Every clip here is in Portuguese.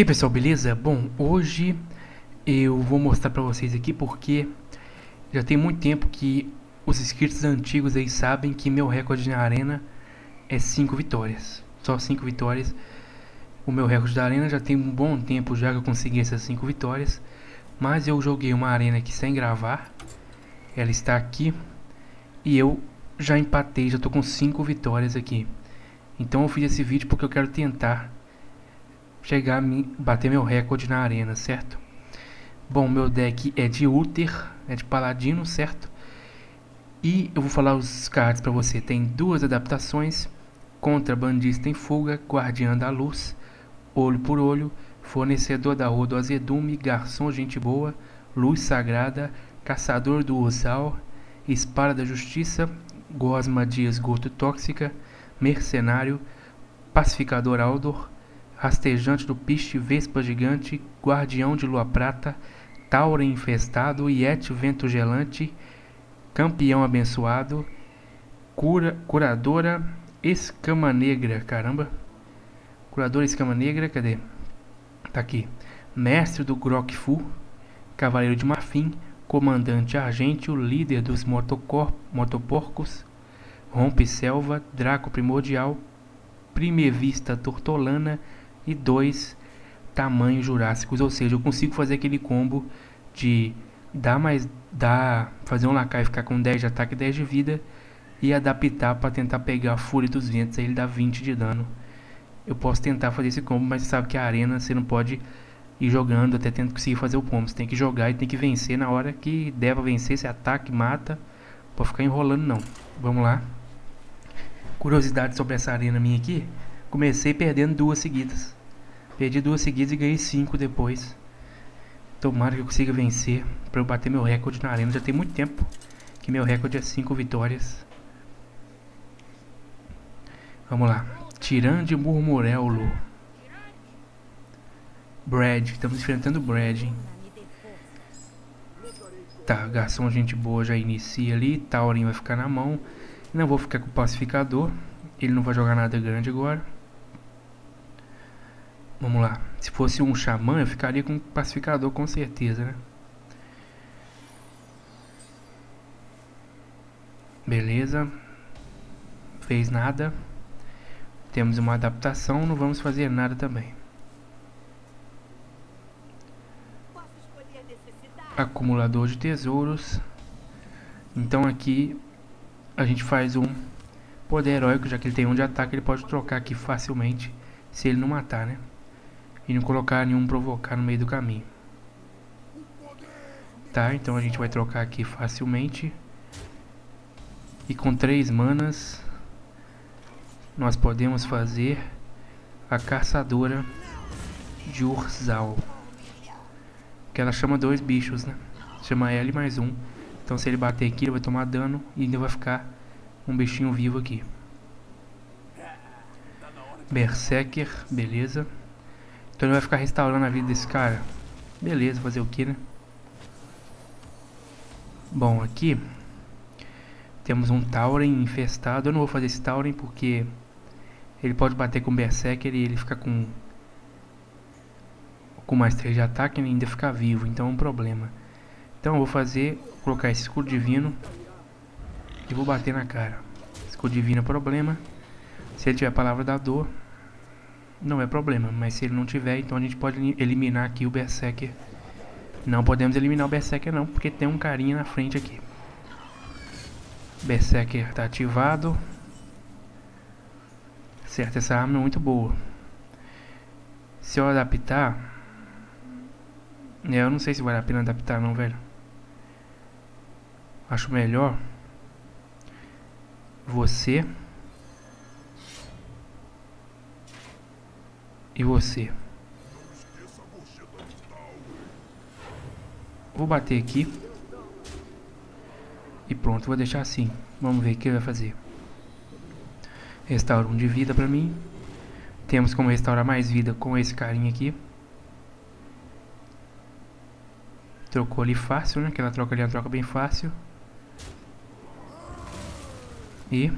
E aí pessoal, beleza? Bom, hoje eu vou mostrar pra vocês aqui porque já tem muito tempo que os inscritos antigos aí sabem que meu recorde na arena é 5 vitórias. Só 5 vitórias. O meu recorde da arena já tem um bom tempo já que eu consegui essas 5 vitórias. Mas eu joguei uma arena aqui sem gravar. Ela está aqui. E eu já empatei, já tô com 5 vitórias aqui. Então eu fiz esse vídeo porque eu quero tentar chegar a mim, bater meu recorde na arena, certo? Bom, meu deck é de Uther, é de Paladino, certo? E eu vou falar os cards para você. Tem duas adaptações: Contrabandista em Fuga, Guardiã da Luz, Olho por Olho, Fornecedor da Rua do Azedume, Garçom Gente Boa, Luz Sagrada, Caçador do Osal, Espada da Justiça, Gosma de Esgoto Tóxica, Mercenário, Pacificador Aldor, Rastejante do Piste, Vespa Gigante, Guardião de Lua Prata, Tauro Infestado, Yeti Vento Gelante, Campeão Abençoado, Cura, Curadora Escama Negra, caramba. Curadora Escama Negra, cadê? Tá aqui. Mestre do Grok Fu, Cavaleiro de Marfim, Comandante Argêntio, Líder dos Motoporcos, Rompe Selva, Draco Primordial, Primevista Tortolana, e dois tamanhos jurássicos, ou seja, eu consigo fazer aquele combo de dar mais dar fazer um Lakai ficar com 10 de ataque e 10 de vida e adaptar para tentar pegar a Fúria dos Ventos, aí ele dá 20 de dano. Eu posso tentar fazer esse combo, mas você sabe que a arena você não pode ir jogando até tentar conseguir fazer o combo. Você tem que jogar e tem que vencer na hora que deva vencer, você ataque, mata. Pode ficar enrolando não. Vamos lá. Curiosidade sobre essa arena minha aqui. Comecei perdendo duas seguidas. Perdi duas seguidas e ganhei cinco depois. Tomara que eu consiga vencer para eu bater meu recorde na arena. Já tem muito tempo que meu recorde é cinco vitórias. Vamos lá. Tirande Murmurello. Brad. Estamos enfrentando o Brad, hein? Tá, garçom gente boa já inicia ali. Taurin vai ficar na mão. Não vou ficar com o pacificador. Ele não vai jogar nada grande agora. Vamos lá. Se fosse um xamã, eu ficaria com um pacificador com certeza, né? Beleza. Fez nada. Temos uma adaptação, não vamos fazer nada também. Acumulador de tesouros. Então aqui a gente faz um poder heróico, já que ele tem um de ataque, ele pode trocar aqui facilmente se ele não matar, né? E não colocar nenhum provocar no meio do caminho. Tá, então a gente vai trocar aqui facilmente. E com três manas nós podemos fazer a caçadora de Urzal. Que ela chama dois bichos, né? Chama L mais um. Então se ele bater aqui ele vai tomar dano e ainda vai ficar um bichinho vivo aqui. Berserker, beleza. Então ele vai ficar restaurando a vida desse cara. Beleza, fazer o que, né? Bom, aqui temos um Tauren infestado. Eu não vou fazer esse Tauren porque ele pode bater com o Berserker e ele fica com com mais 3 de ataque e ainda ficar vivo, então é um problema. Então eu vou fazer, vou colocar esse escudo divino e vou bater na cara. Escudo divino é problema. Se ele tiver a palavra da dor, não é problema, mas se ele não tiver, então a gente pode eliminar aqui o Berserker. Não podemos eliminar o Berserker não, porque tem um carinha na frente aqui. Berserker está ativado. Certo, essa arma é muito boa. Se eu adaptar... Eu não sei se vale a pena adaptar não, velho. Acho melhor... Você... E você? Vou bater aqui. E pronto, vou deixar assim. Vamos ver o que ele vai fazer. Restaura um de vida pra mim. Temos como restaurar mais vida com esse carinha aqui. Trocou ali fácil, né? Aquela troca ali é uma troca bem fácil. E...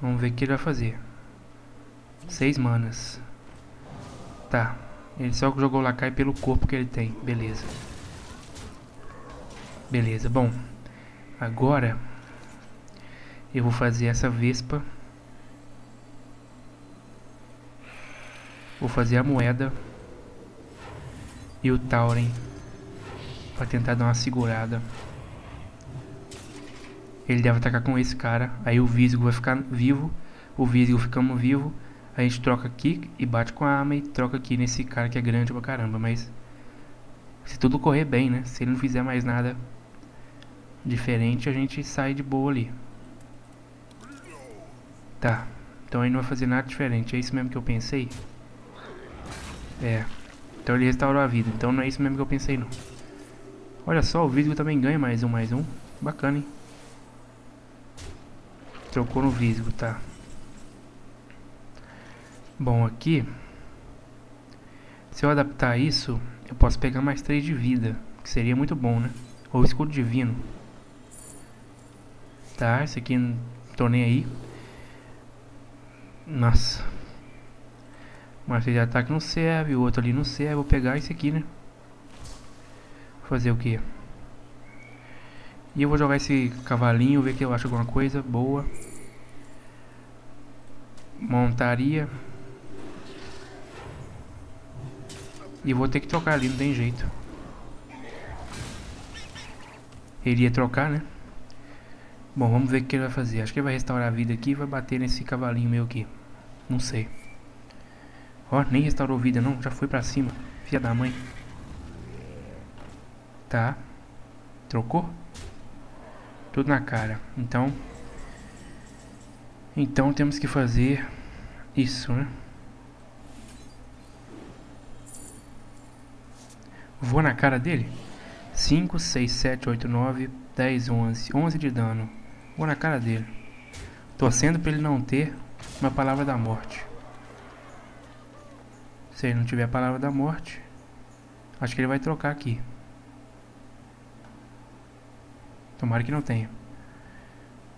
Vamos ver o que ele vai fazer. Seis manas. Tá. Ele só jogou Lacai pelo corpo que ele tem. Beleza. Beleza, bom. Agora eu vou fazer essa Vespa. Vou fazer a moeda e o Tauren para tentar dar uma segurada. Ele deve atacar com esse cara. Aí o Visgo vai ficar vivo. O Visgo ficamos vivo. A gente troca aqui e bate com a arma e troca aqui nesse cara que é grande pra caramba. Mas se tudo correr bem, né? Se ele não fizer mais nada diferente, a gente sai de boa ali. Tá. Então ele não vai fazer nada diferente. É isso mesmo que eu pensei? É. Então ele restaurou a vida. Então não é isso mesmo que eu pensei não. Olha só, o Visgo também ganha mais um, mais um. Bacana, hein? Trocou no Visgo, tá. Bom, aqui... Se eu adaptar isso, eu posso pegar mais 3 de vida. Que seria muito bom, né? Ou escudo divino. Tá, esse aqui não tô nem aí. Nossa. Martelo de ataque não serve, o outro ali não serve. Vou pegar esse aqui, né? Fazer o que? E eu vou jogar esse cavalinho, ver que eu acho alguma coisa boa. Montaria. E vou ter que trocar ali, não tem jeito. Ele ia trocar, né? Bom, vamos ver o que ele vai fazer. Acho que ele vai restaurar a vida aqui e vai bater nesse cavalinho meu aqui. Não sei. Ó, nem restaurou vida não, já foi pra cima. Filha da mãe. Tá. Trocou? Tudo na cara. Então... Então temos que fazer isso, né? Vou na cara dele? 5, 6, 7, 8, 9, 10, 11. 11 de dano. Vou na cara dele. Torcendo pra ele não ter uma palavra da morte. Se ele não tiver a palavra da morte, acho que ele vai trocar aqui. Tomara que não tenha.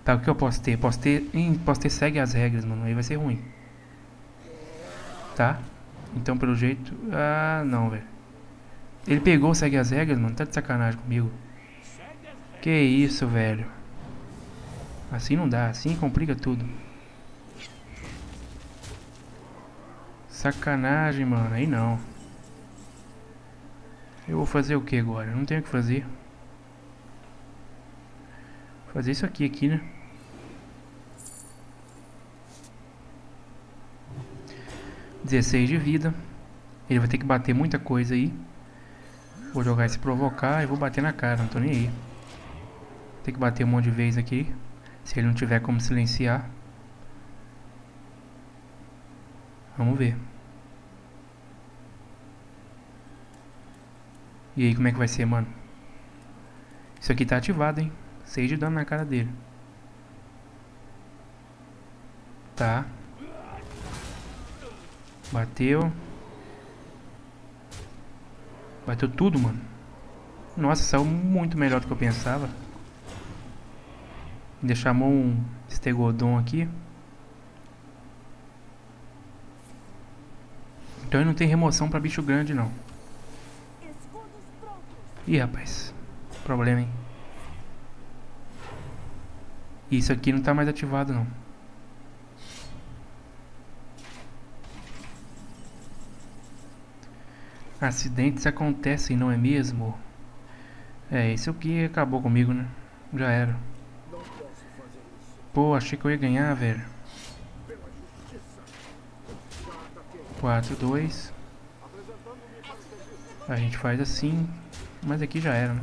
Tá, o que eu posso ter? Posso ter, ih, posso ter segue as regras, mano. Aí vai ser ruim. Tá? Então, pelo jeito... Ah, não, velho. Ele pegou, segue as regras, mano. Tá de sacanagem comigo. Que isso, velho. Assim não dá. Assim complica tudo. Sacanagem, mano. Aí não. Eu vou fazer o que agora? Não tenho o que fazer. Fazer isso aqui, aqui, né? Dezesseis de vida. Ele vai ter que bater muita coisa aí. Vou jogar esse provocar e vou bater na cara, não tô nem aí. Tem que bater um monte de vez aqui. Se ele não tiver como silenciar. Vamos ver. E aí, como é que vai ser, mano? Isso aqui tá ativado, hein? 6 de dano na cara dele. Tá. Bateu. Bateu tudo, mano. Nossa, saiu muito melhor do que eu pensava. Ainda chamou um Stegodon aqui. Então ele não tem remoção pra bicho grande, não. Ih, rapaz. Problema, hein? Isso aqui não tá mais ativado, não. Acidentes acontecem, não é mesmo? É, esse aqui acabou comigo, né? Já era. Pô, achei que eu ia ganhar, velho. 4, 2. A gente faz assim. Mas aqui já era, né?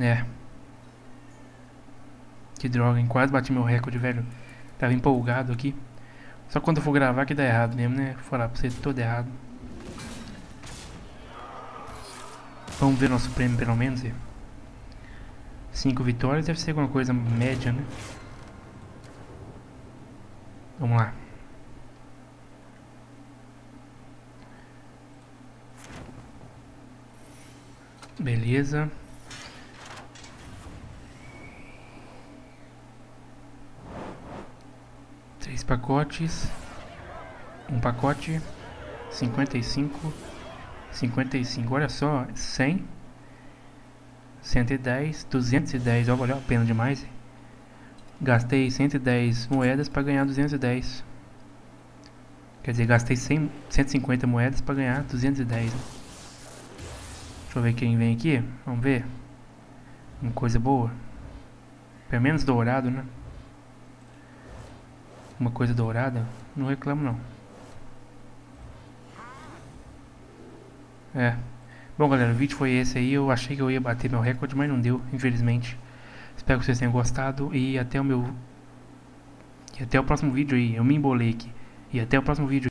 É. Que droga, hein? Quase bati meu recorde, velho. Tava empolgado aqui. Só quando eu for gravar que dá errado mesmo, né? Falar pra você todo errado. Vamos ver nosso prêmio pelo menos. 5 vitórias deve ser alguma coisa média, né? Vamos lá. Beleza. Pacotes. Um pacote. 55. 55. Olha só. 100. 110. 210. Ó, valeu pena demais. Gastei 110 moedas para ganhar 210. Quer dizer, gastei 100, 150 moedas para ganhar 210. Né? Deixa eu ver quem vem aqui. Vamos ver. Uma coisa boa. Pelo menos dourado, né? Uma coisa dourada. Não reclamo não. É. Bom galera, o vídeo foi esse aí. Eu achei que eu ia bater meu recorde, mas não deu, infelizmente. Espero que vocês tenham gostado e até o meu... E até o próximo vídeo aí. Eu me embolei aqui. E até o próximo vídeo.